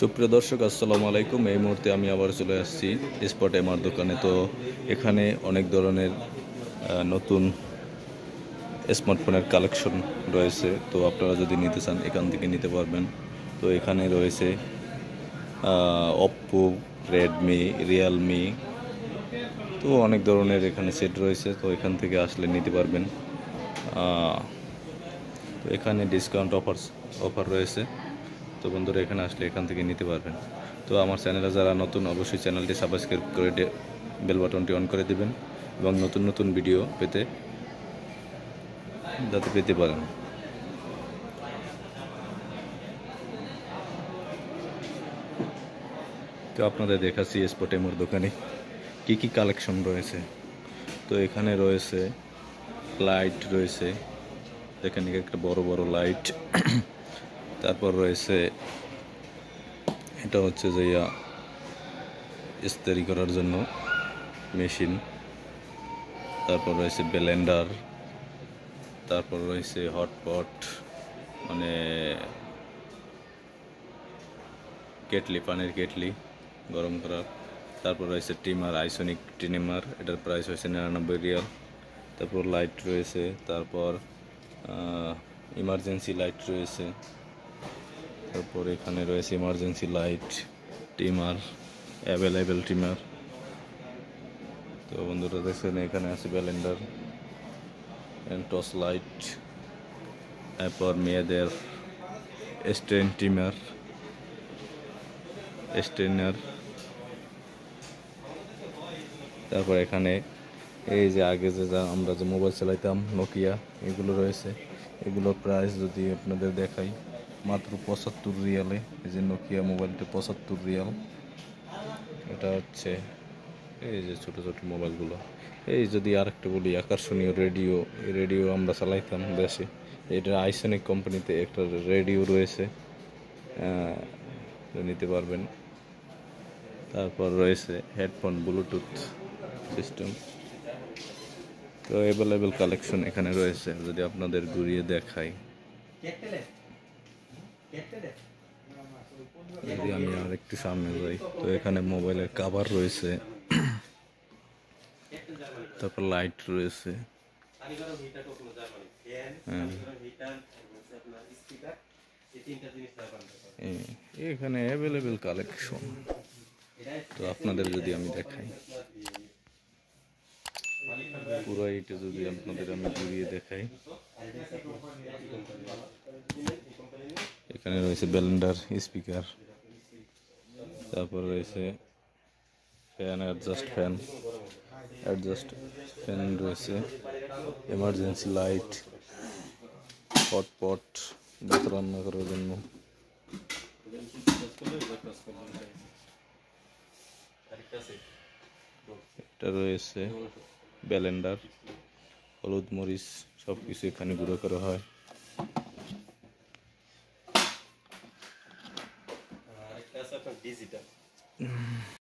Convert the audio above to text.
সুপ্রিয় দর্শক, আসসালামু আলাইকুম। এই মুহূর্তে আমি আবার চলে আসছি স্পট এমআর দোকানে। তো এখানে অনেক ধরনের নতুন স্মার্টফোনের কালেকশন রয়েছে। তো আপনারা যদি নিতে চান, এখান থেকে নিতে পারবেন। তো এখানে রয়েছে অপ্পো রেডমি রিয়েলমি তো অনেক ধরনের এখানে সেট রয়েছে। তো এখান থেকে আসলে নিতে পারবেন। তো এখানে ডিসকাউন্ট অফার অফার রয়েছে। তো বন্ধুরা, এখানে আসলে এখান থেকে নিতে পারবেন। তো আমার চ্যানেলে যারা নতুন, অবশ্যই চ্যানেলটি সাবস্ক্রাইব করে বেল বাটনটি অন করে দেবেন এবং নতুন নতুন ভিডিও পেতে যাতে পেতে পারেন। তো আপনাদের দেখাচ্ছি স্পট এমোর দোকানে কি কি কালেকশন রয়েছে। তো এখানে রয়েছে লাইট রয়েছে। এখানে একটা বড় বড় লাইট তারপর রয়েছে, এটা হচ্ছে যে ইস্তারি করার জন্য মেশিন। তারপর রয়েছে ব্লেন্ডার, তারপর রয়েছে হটপট মানে কেটলি, পানির কেটলি, গরম করার তারপর রয়েছে টিমার, আইসনিক টিনিমার এটার প্রাইস হয়েছে নিরানব্বই রিয়াল। তারপর লাইট রয়েছে, তারপর ইমার্জেন্সি লাইট রয়েছে। তারপর এখানে রয়েছে emergency light timer available timer. তো বন্ধুরা দেখছেন, এখানে আছে ব্যালেন্ডার টস লাইট তারপর মেয়েদের স্টেন টিমার স্টেনার তারপর এখানে এই যে আগে যে যা আমরা যে মোবাইল চালাইতাম নোকিয়া এগুলো রয়েছে। এগুলোর প্রাইস যদি আপনাদের দেখাই মাত্র পঁচাত্তর রিয়ালে, এই যে নোকিয়া মোবাইলটা পঁচাত্তর রিয়াল। এটা হচ্ছে এই যে ছোট ছোট মোবাইলগুলো। এই যদি আর আরেকটা বলি, আকর্ষণীয় রেডিও, এই রেডিও আমরা চালাইতাম দেশে। এটা আইসনিক কোম্পানিতে একটা রেডিও রয়েছে। নিতে পারবেন। তারপর রয়েছে হেডফোন, ব্লুটুথ সিস্টেম। তো অ্যাভেলেবেল কালেকশন এখানে রয়েছে। যদি আপনাদের ঘুরিয়ে দেখাই। যদি আমি আর একটু সামনে যাই। তো এখানে মোবাইলের কাভার রয়েছে। তারপর লাইট রয়েছে। হ্যাঁ। এখানে অ্যাভেলেবেল কালেকশন তো আপনাদের যদি আমি দেখাই। পুরো এইটা যদি আপনাদের আমি ঘুরিয়ে দেখাই। এখানে রয়েছে ব্যালেন্ডার স্পিকার, তারপর রয়েছে fan adjust fan adjust fan রয়েছে এমার্জেন্সি লাইট হটপট ভাত রান্না করার জন্য। এটা রয়েছে ব্যালেন্ডার হলুদ মরিচ সব কিছু এখানে গুঁড়ো করা হয়। visita?